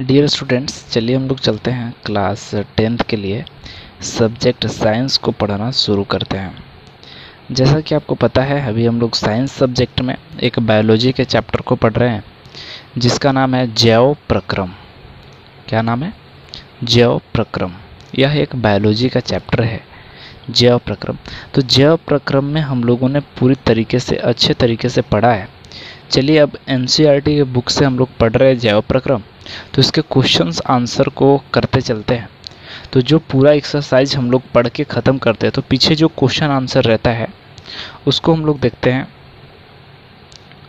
Dear students चलिए हम लोग चलते हैं क्लास टेंथ के लिए। सब्जेक्ट साइंस को पढ़ाना शुरू करते हैं। जैसा कि आपको पता है, अभी हम लोग साइंस सब्जेक्ट में एक बायोलॉजी के चैप्टर को पढ़ रहे हैं, जिसका नाम है जैव प्रक्रम क्या नाम है? जैव प्रक्रम यह एक बायोलॉजी का चैप्टर है जैव प्रक्रम तो जैव प्रक्रम में हम लोगों ने पूरी तरीके से, अच्छे तरीके से पढ़ा है। चलिए अब एन के बुक से हम लोग पढ़ रहे हैं जैव प्रक्रम तो इसके क्वेश्चंस आंसर को करते चलते हैं। तो जो पूरा एक्सरसाइज हम लोग पढ़ के ख़त्म करते हैं तो पीछे जो क्वेश्चन आंसर रहता है, उसको हम लोग देखते हैं।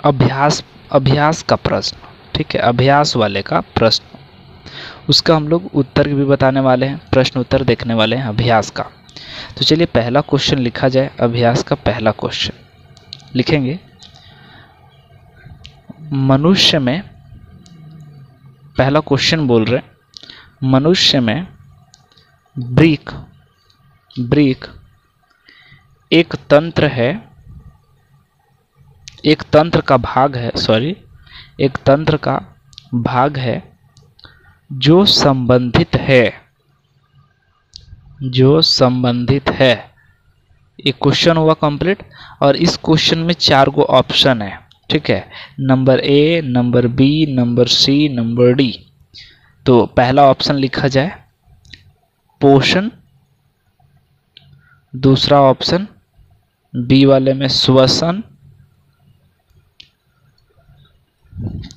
अभ्यास अभ्यास का प्रश्न, ठीक है? अभ्यास वाले का प्रश्न। उसका हम लोग उत्तर भी बताने वाले हैं, प्रश्न उत्तर देखने वाले हैं अभ्यास का। तो चलिए पहला क्वेश्चन लिखा जाए, अभ्यास का पहला क्वेश्चन लिखेंगे, मनुष्य में पहला क्वेश्चन बोल रहे मनुष्य में ब्रिक ब्रिक एक तंत्र है, एक तंत्र का भाग है सॉरी एक तंत्र का भाग है जो संबंधित है, जो संबंधित है। एक क्वेश्चन हुआ कंप्लीट और इस क्वेश्चन में चार गो ऑप्शन है। ठीक है? Number A number B number C number D तो पहला ऑप्शन लिखा जाए। पोषण। दूसरा ऑप्शन बी वाले में श्वसन।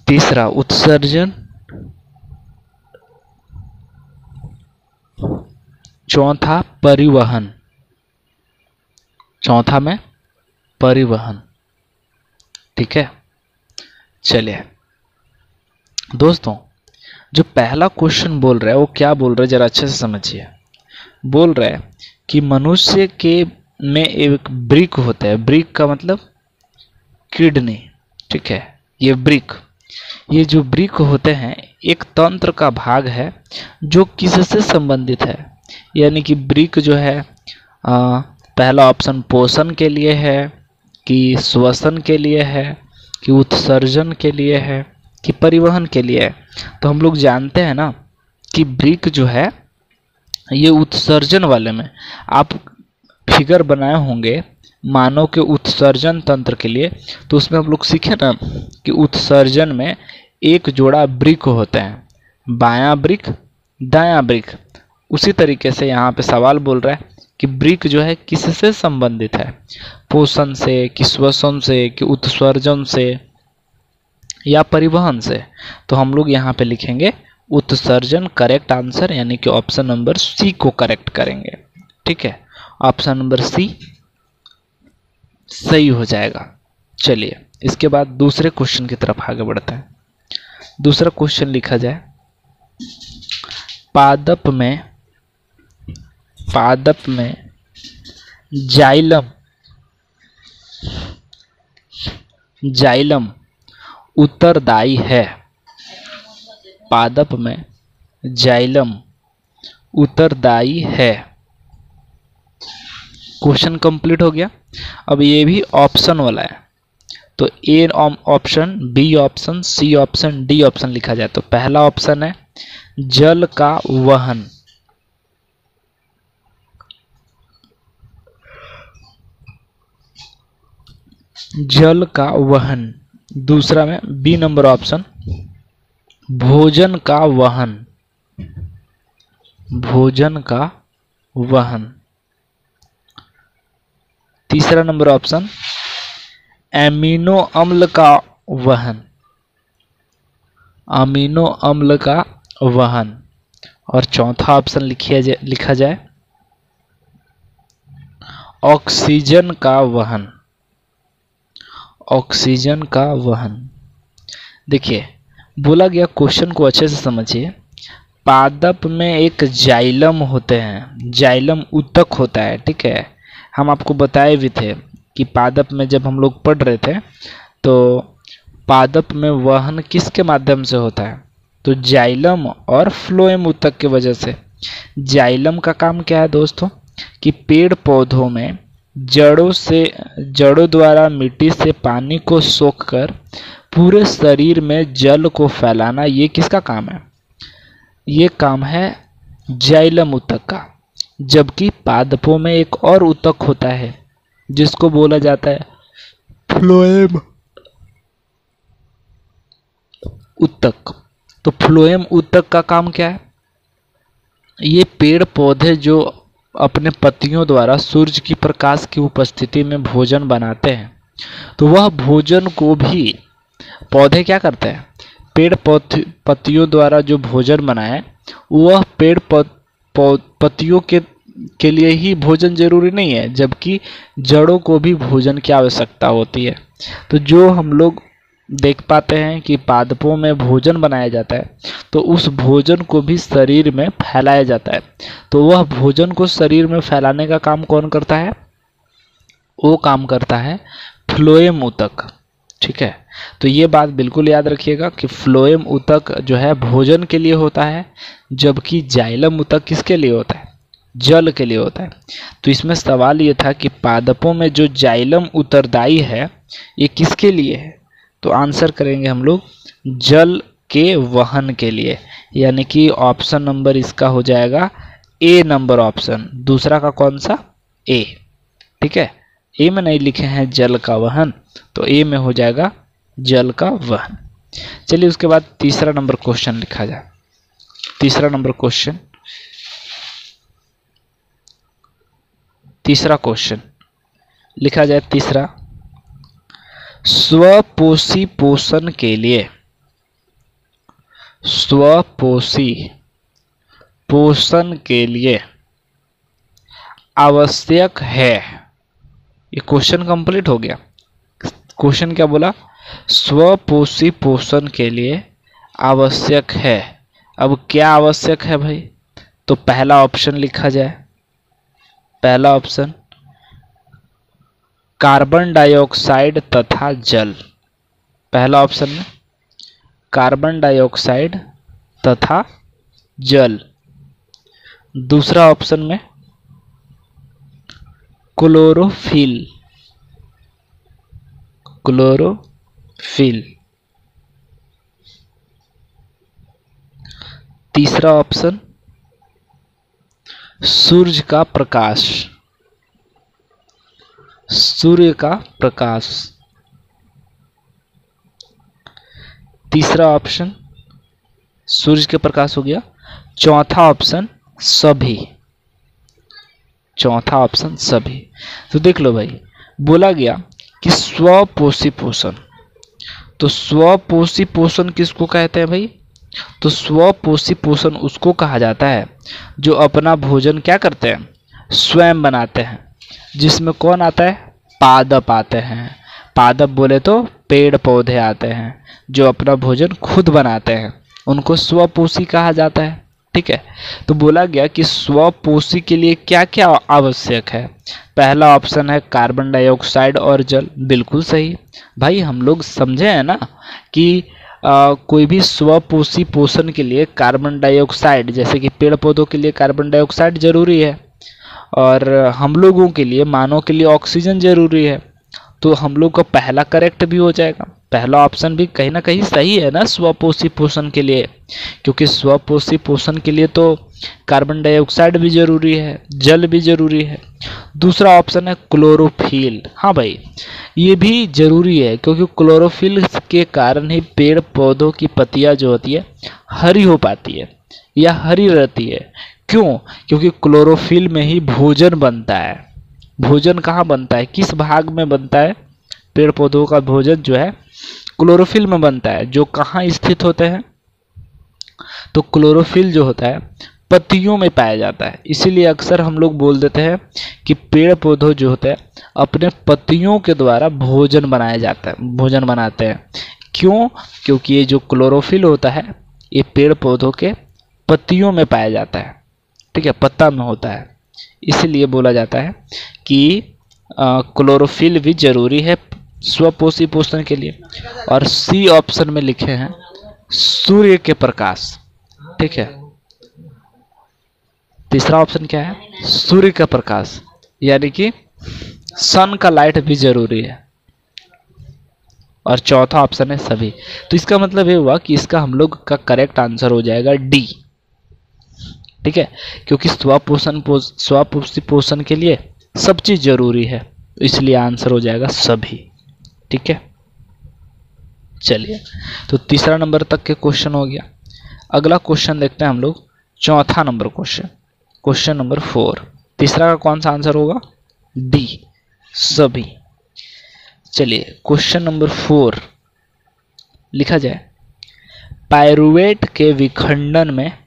तीसरा उत्सर्जन। चौथा परिवहन। चौथा में परिवहन। ठीक है? चलिए। दोस्तों जो पहला क्वेश्चन बोल रहा है वो क्या बोल रहा है जरा अच्छे से समझिए। बोल रहा है कि मनुष्य के में एक ब्रिक होता है। ब्रिक का मतलब किडनी ठीक है? ये ब्रिक। ये जो ब्रिक होते हैं एक तंत्र का भाग है जो किससे संबंधित है? यानी कि ब्रिक जो है आ, पहला ऑप्शन पोषण के लिए है कि श्वसन के लिए है, कि उत्सर्जन के लिए है, कि परिवहन के लिए है। तो हम लोग जानते हैं ना कि ब्रिक जो है, ये उत्सर्जन वाले में, आप फिगर बनाए होंगे मानव के उत्सर्जन तंत्र के लिए तो उसमें हम लोग सीखे ना कि उत्सर्जन में एक जोड़ा ब्रिक होते हैं। बायां ब्रिक दायां ब्रिक उसी तरीके से यहाँ पे सवाल बोल रहा है कि ब्रिक जो है किससे संबंधित है? पोषण से, कि श्वसन से, कि उत्सर्जन से, या परिवहन से? तो हम लोग यहाँ पे लिखेंगे, उत्सर्जन करेक्ट आंसर यानी कि ऑप्शन नंबर सी को करेक्ट करेंगे। ठीक है? ऑप्शन नंबर सी सही हो जाएगा। चलिए, इसके बाद दूसरे क्वेश्चन की तरफ़ आगे बढ़ते हैं। दूसरा क्वेश्चन लिखा जाए। पादप में पादप में जाइलम जाइलम उत्तरदायी है। पादप में जाइलम उत्तरदायी है। क्वेश्चन कंप्लीट हो गया। अब ये भी ऑप्शन वाला है। तो A option, B option, C option, D option लिखा जाए तो पहला ऑप्शन है जल का वहन। जल का वहन। दूसरा में बी नंबर ऑप्शन भोजन का वहन। भोजन का वहन। तीसरा नंबर ऑप्शन एमिनो अम्ल का वहन। अमीनो अम्ल का वहन। और चौथा ऑप्शन लिखिए जा, लिखा जाए ऑक्सीजन का वहन। ऑक्सीजन का वहन। देखिए, बोला गया क्वेश्चन को अच्छे से समझिए। पादप में एक जाइलम होते हैं, जाइलम उत्तक होता है, ठीक है? हम आपको बताए भी थे कि पादप में जब हम लोग पढ़ रहे थे तो पादप में वहन किसके माध्यम से होता है? तो जाइलम और फ्लोएम उत्तक की वजह से। जाइलम का काम क्या है दोस्तों? कि पेड़ पौधों में जड़ों से, जड़ों द्वारा मिट्टी से पानी को सोखकर पूरे शरीर में जल को फैलाना, ये किसका काम है? ये काम है जैलम उतक का जबकि पादपों में एक और उतक होता है, जिसको बोला जाता है फ्लोएम उत्तक तो फ्लोएम उत्तक का काम क्या है? ये पेड़ पौधे जो अपने पतियों द्वारा सूर्य की प्रकाश की उपस्थिति में भोजन बनाते हैं। तो वह भोजन को भी पौधे क्या करते हैं? पेड़ पत्तियों द्वारा जो भोजन बनाए, वह पेड़ पत्तियों के के लिए ही भोजन ज़रूरी नहीं है, जबकि जड़ों को भी भोजन की आवश्यकता होती है। तो जो हम लोग देख पाते हैं कि पादपों में भोजन बनाया जाता है तो उस भोजन को भी शरीर में फैलाया जाता है। तो वह भोजन को शरीर में फैलाने का काम कौन करता है? वो काम करता है फ्लोएम उतक ठीक है? तो ये बात बिल्कुल याद रखिएगा कि फ्लोएम उतक जो है भोजन के लिए होता है, जबकि जाइलम उतक किसके लिए होता है? जल के लिए होता है। तो इसमें सवाल ये था कि पादपों में जो जाइलम उत्तरदायी है, ये किसके लिए है? तो आंसर करेंगे हम लोग जल के वहन के लिए, यानी कि ऑप्शन नंबर इसका हो जाएगा ए नंबर ऑप्शन दूसरा का कौन सा? ए ठीक है? ए में नहीं लिखे हैं जल का वहन तो ए में हो जाएगा जल का वहन। चलिए उसके बाद तीसरा नंबर क्वेश्चन लिखा जाए। तीसरा नंबर क्वेश्चन तीसरा क्वेश्चन लिखा जाए तीसरा। स्वपोषी पोषण के लिए। स्वपोषी पोषण के लिए आवश्यक है। ये क्वेश्चन कंप्लीट हो गया। क्वेश्चन क्या बोला? स्वपोषी पोषण के लिए आवश्यक है। अब क्या आवश्यक है भाई? तो पहला ऑप्शन लिखा जाए। पहला ऑप्शन कार्बन डाइऑक्साइड तथा जल। पहला ऑप्शन में, कार्बन डाइऑक्साइड तथा जल। दूसरा ऑप्शन में, क्लोरोफिल। क्लोरोफिल। तीसरा ऑप्शन, सूर्य का प्रकाश। सूर्य का प्रकाश। तीसरा ऑप्शन सूर्य के प्रकाश हो गया। चौथा ऑप्शन सभी। चौथा ऑप्शन सभी। तो देख लो भाई, बोला गया कि स्वपोषी पोषण तो स्वपोषी पोषण किसको कहते हैं भाई? तो स्वपोषी पोषण उसको कहा जाता है, जो अपना भोजन क्या करते हैं? स्वयं बनाते हैं। जिसमें कौन आता है? पादप आते हैं। पादप बोले तो पेड़ पौधे आते हैं जो अपना भोजन खुद बनाते हैं। उनको स्वपोषी कहा जाता है ठीक है? तो बोला गया कि स्वपोषी के लिए क्या क्या आवश्यक है? पहला ऑप्शन है कार्बन डाइऑक्साइड और जल बिल्कुल सही। भाई हम लोग समझे हैं ना कि आ, कोई भी स्वपोषी पोषण के लिए कार्बन डाइऑक्साइड जैसे कि पेड़ पौधों के लिए कार्बन डाइऑक्साइड ज़रूरी है। और हम लोगों के लिए, मानव के लिए ऑक्सीजन ज़रूरी है। तो हम लोग का पहला करेक्ट भी हो जाएगा। पहला ऑप्शन भी कहीं ना कहीं सही है ना स्वपोषी पोषण के लिए। क्योंकि स्वपोषी पोषण के लिए तो कार्बन डाइऑक्साइड भी ज़रूरी है, जल भी ज़रूरी है। दूसरा ऑप्शन है क्लोरोफिल हाँ भाई, ये भी ज़रूरी है क्योंकि क्लोरोफिल के कारण ही पेड़ पौधों की पत्तियाँ जो होती है, हरी हो पाती है या हरी रहती है। क्यों? क्योंकि क्लोरोफिल में ही भोजन बनता है। भोजन कहाँ बनता है? किस भाग में बनता है? पेड़ पौधों का भोजन जो है, क्लोरोफिल में बनता है। जो कहाँ स्थित होते हैं? तो क्लोरोफिल जो होता है, पत्तियों में पाया जाता है। इसीलिए अक्सर हम लोग बोल देते हैं कि पेड़ पौधों जो होते हैं, अपने पत्तियों के द्वारा भोजन बनाया जाता है, भोजन बनाते हैं। क्यों? क्योंकि ये जो क्लोरोफिल होता है, ये पेड़ पौधों के पत्तियों में पाया जाता है। ठीक है, पत्ता में होता है। इसलिए बोला जाता है कि क्लोरोफिल भी ज़रूरी है स्वपोषी पोषण के लिए। और सी ऑप्शन में लिखे हैं, सूर्य के प्रकाश। ठीक है। तीसरा ऑप्शन क्या है? सूर्य का प्रकाश। यानी कि सन का लाइट भी ज़रूरी है। और चौथा ऑप्शन है सभी। तो इसका मतलब ये हुआ कि इसका हम लोग का करेक्ट आंसर हो जाएगा डी ठीक है? क्योंकि स्वपोषण स्वपुष्टि पोषण के लिए सब चीज़ ज़रूरी है। इसलिए आंसर हो जाएगा सभी। ठीक है? चलिए तो तीसरा नंबर तक के क्वेश्चन हो गया। अगला क्वेश्चन देखते हैं हम लोग। चौथा number question question number four तीसरा का कौन सा आंसर होगा? डी सभी। चलिए क्वेश्चन नंबर फोर लिखा जाए। पायरुवेट के विखंडन में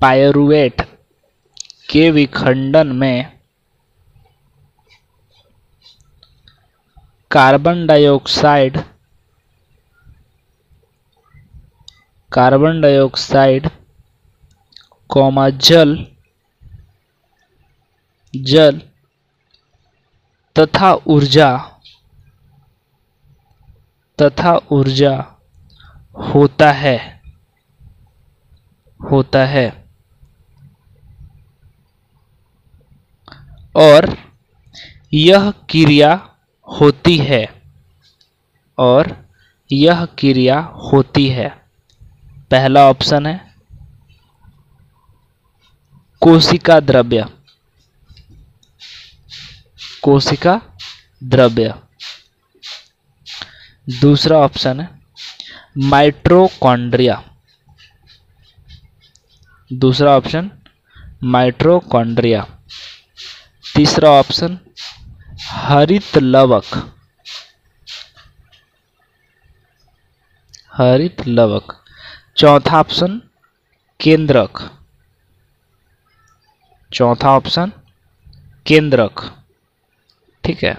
पायरुवेट के विखंडन में carbon dioxide carbon dioxide comma जल जल तथा ऊर्जा तथा ऊर्जा होता है होता है। और यह क्रिया होती है। और यह क्रिया होती है। पहला ऑप्शन है कोशिका द्रव्य। कोशिका द्रव्य। दूसरा ऑप्शन है माइट्रोकॉन्ड्रिया। दूसरा ऑप्शन माइट्रोकॉन्ड्रिया। तीसरा ऑप्शन, हरित लवक। हरित लवक। चौथा ऑप्शन, केंद्रक। चौथा ऑप्शन, केंद्रक। ठीक है।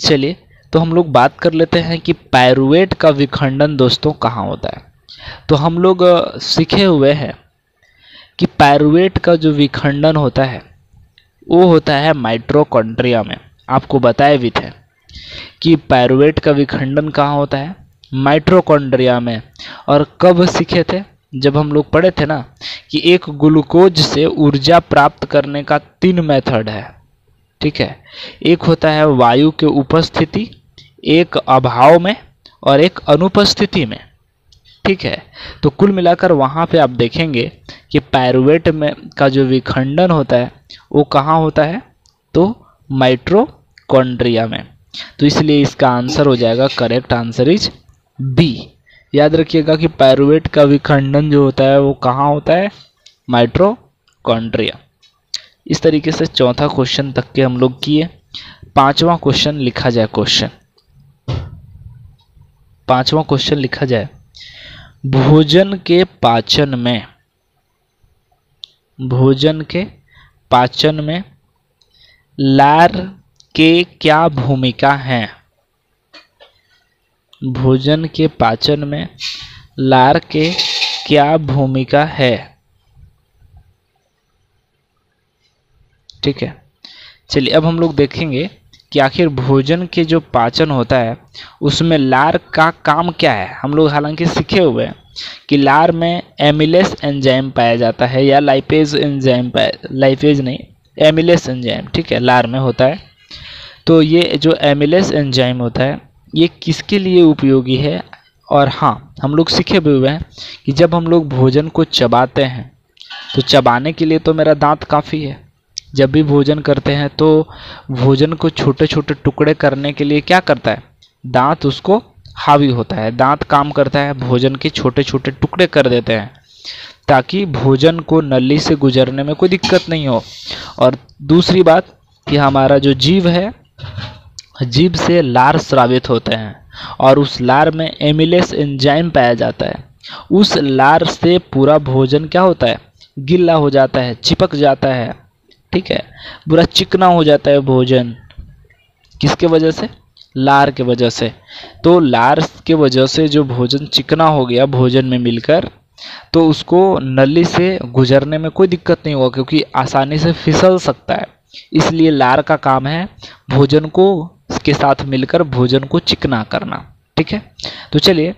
चलिए तो हम लोग बात कर लेते हैं कि पैरुवेट का विखंडन दोस्तों कहाँ होता है। तो हम लोग सीखे हुए हैं कि पैरुवेट का जो विखंडन होता है वो होता है माइट्रोकॉन्ड्रिया में। आपको बताए भी थे कि पैरुवेट का विखंडन कहाँ होता है? माइट्रोकॉन्ड्रिया में। और कब सीखे थे? जब हम लोग पढ़े थे ना कि एक ग्लूकोज से ऊर्जा प्राप्त करने का तीन मेथड है। ठीक है? एक होता है वायु के उपस्थिति, एक अभाव में और एक अनुपस्थिति में। ठीक है? तो कुल मिलाकर वहाँ पे आप देखेंगे कि पैरुवेट में का जो विखंडन होता है वो कहाँ होता है? तो माइट्रोकॉन्ड्रिया में। तो इसलिए इसका आंसर हो जाएगा करेक्ट आंसर इज़ बी याद रखिएगा कि पैरुवेट का विखंडन जो होता है वो कहाँ होता है? माइट्रोकॉन्ड्रिया इस तरीके से चौथा क्वेश्चन तक के हम लोग किए। पांचवा क्वेश्चन लिखा जाए क्वेश्चन पांचवा क्वेश्चन लिखा जाए। भोजन के पाचन में, भोजन के पाचन में लार के क्या भूमिका है? भोजन के पाचन में लार के क्या भूमिका है? ठीक है। चलिए, अब हम लोग देखेंगे कि आखिर भोजन के जो पाचन होता है, उसमें लार का काम क्या है? हम लोग हालाँकि सीखे हुए हैं कि लार में एमिलेस एंजाइम पाया जाता है या लाइपेज एंजाइम पाया लाइपेज नहीं एमिलेस एंजाइम ठीक है, लार में होता है। तो ये जो एमिलेस एंजाइम होता है, ये किसके लिए उपयोगी है? और हाँ हम लोग सीखे भी हुए हैं कि जब हम लोग भोजन को चबाते हैं तो चबाने के लिए तो मेरा दांत काफ़ी है। जब भी भोजन करते हैं तो भोजन को छोटे छोटे टुकड़े करने के लिए क्या करता है? दांत उसको हावी होता है। दांत काम करता है, भोजन के छोटे छोटे टुकड़े कर देते हैं, ताकि भोजन को नली से गुजरने में कोई दिक्कत नहीं हो। और दूसरी बात कि हमारा जो जीव है, जीव से लार स्रावित होते हैं और उस लार में एमिलेस एंजाइम पाया जाता है। उस लार से पूरा भोजन क्या होता है? गिल्ला हो जाता है, चिपक जाता है। ठीक है? बुरा चिकना हो जाता है भोजन। किसके वजह से? लार के वजह से। तो लार के वजह से जो भोजन चिकना हो गया भोजन में मिलकर तो उसको नली से गुजरने में कोई दिक्कत नहीं होगा, क्योंकि आसानी से फिसल सकता है। इसलिए लार का काम है भोजन को, के साथ मिलकर भोजन को चिकना करना। ठीक है? तो चलिए,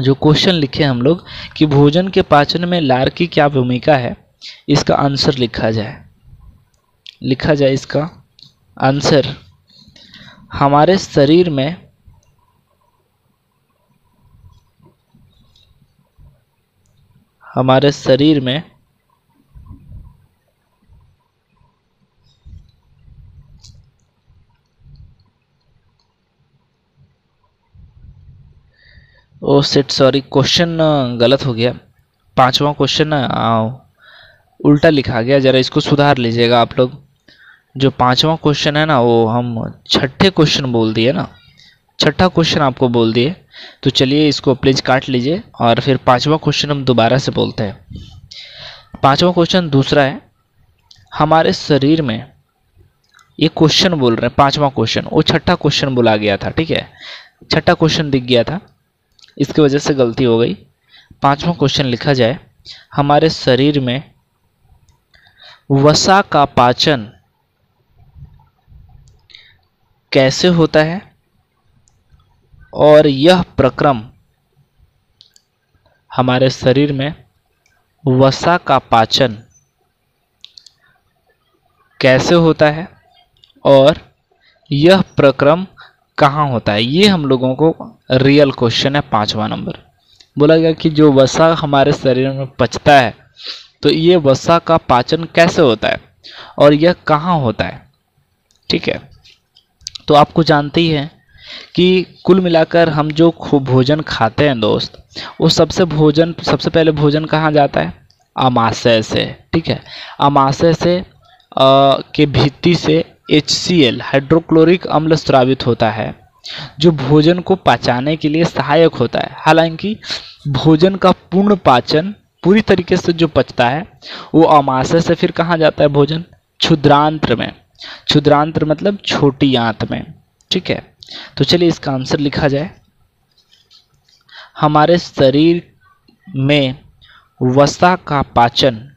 जो क्वेश्चन लिखे हम लोग कि भोजन के पाचन में लार की क्या भूमिका है, इसका आंसर लिखा जाए। लिखा जाए इसका आंसर, हमारे शरीर में हमारे शरीर में ओ सेट सॉरी क्वेश्चन गलत हो गया। पांचवा क्वेश्चन उल्टा लिखा गया, ज़रा इसको सुधार लीजिएगा आप लोग। जो पांचवा क्वेश्चन है ना, वो हम छठे क्वेश्चन बोल दिए ना। छठा क्वेश्चन आपको बोल दिए। तो चलिए इसको प्लीज़ काट लीजिए और फिर पांचवा क्वेश्चन हम दोबारा से बोलते हैं। पांचवा क्वेश्चन दूसरा है, हमारे शरीर में ये क्वेश्चन बोल रहे हैं, पांचवा क्वेश्चन वो छठा क्वेश्चन बोला गया था, ठीक है? छठा क्वेश्चन दिख गया था। इसकी वजह से गलती हो गई। पांचवा क्वेश्चन लिखा जाए, हमारे शरीर में वसा का पाचन कैसे होता है? और यह प्रक्रम हमारे शरीर में वसा का पाचन कैसे होता है? और यह प्रक्रम कहाँ होता है? ये हम लोगों को रियल क्वेश्चन है पांचवा नंबर बोला गया कि जो वसा हमारे शरीर में पचता है तो ये वसा का पाचन कैसे होता है? और यह कहाँ होता है? ठीक है। तो आपको जानते ही हैं कि कुल मिलाकर हम जो भोजन खाते हैं दोस्त वो सबसे भोजन सबसे पहले भोजन कहाँ जाता है? अमाशय से ठीक है? अमाशय से आ, के भित्ति से एचसीएल हाइड्रोक्लोरिक अम्ल स्रावित होता है जो भोजन को पचाने के लिए सहायक होता है। हालाँकि भोजन का पूर्ण पाचन पूरी तरीके से जो पचता है वो अमाशय से फिर कहाँ जाता है भोजन? क्षुद्रांत्र में। क्षुद्रांत्र मतलब छोटी आंत में, ठीक है? तो चलिए इसका आंसर लिखा जाए। हमारे शरीर में वसा का पाचन,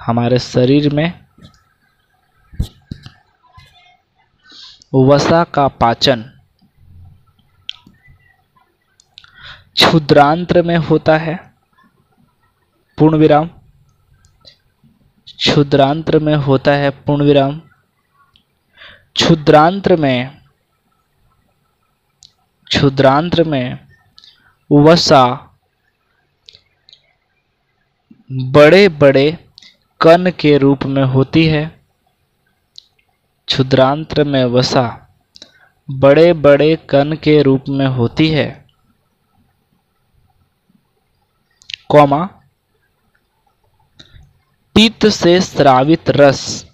हमारे शरीर में वसा का पाचन क्षुद्रांत्र में होता है। पूर्ण विराम। क्षुद्रांत्र में होता है पूर्ण विराम क्षुद्रांत्र में क्षुद्रांत्र में वसा बड़े बड़े कण के रूप में होती है। क्षुद्रांत्र में वसा बड़े बड़े कण के रूप में होती है। कौमा पित्त से श्रावित रस।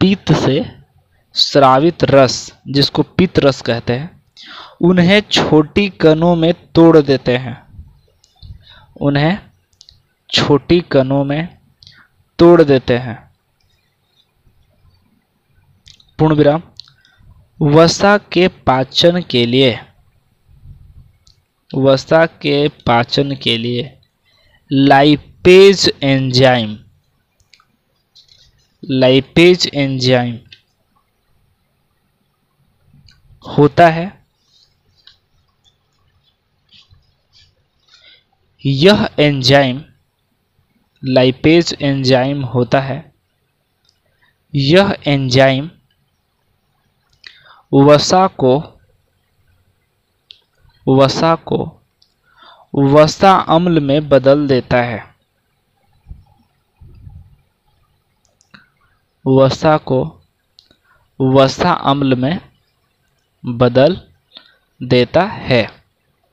पित्त से श्रावित रस, जिसको पित्त रस कहते हैं, उन्हें छोटी कणों में तोड़ देते हैं। उन्हें छोटी कणों में तोड़ देते हैं। पूर्ण विराम वसा के पाचन के लिए, वसा के पाचन के लिए लाइपेज एंजाइम लाइपेज एंजाइम होता है। यह एंजाइम लाइपेज एंजाइम होता है। यह एंजाइम वसा को वसा को वसा अम्ल में बदल देता है। वसा को वसा अम्ल में बदल देता है।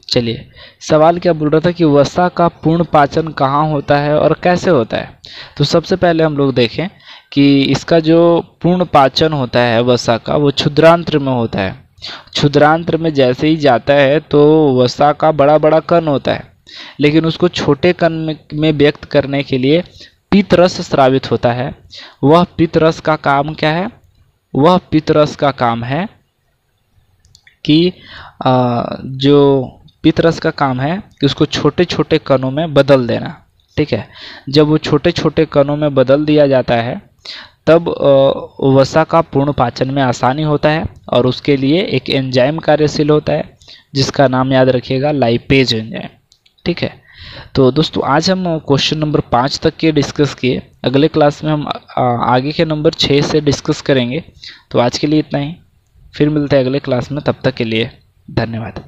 चलिए, सवाल क्या बोल रहा था कि वसा का पूर्ण पाचन कहाँ होता है और कैसे होता है? तो सबसे पहले हम लोग देखें कि इसका जो पूर्ण पाचन होता है वसा का, वो क्षुद्रांत्र में होता है। क्षुद्रांत्र में जैसे ही जाता है तो वसा का बड़ा बड़ा कण होता है, लेकिन उसको छोटे कण में व्यक्त करने के लिए पितरस श्रावित होता है। वह पितरस का काम क्या है? वह पितरस का काम है कि जो पितरस का काम है कि उसको छोटे छोटे कणों में बदल देना, ठीक है? जब वो छोटे छोटे कणों में बदल दिया जाता है, तब वसा का पूर्ण पाचन में आसानी होता है और उसके लिए एक एंजाइम कार्यशील होता है, जिसका नाम याद रखिएगा लाइपेज एंजाइम ठीक है? तो दोस्तों, आज हम क्वेश्चन नंबर पाँच तक के डिस्कस किए। अगले क्लास में हम आगे के नंबर छः से डिस्कस करेंगे। तो आज के लिए इतना ही। फिर मिलते हैं अगले क्लास में। तब तक के लिए धन्यवाद।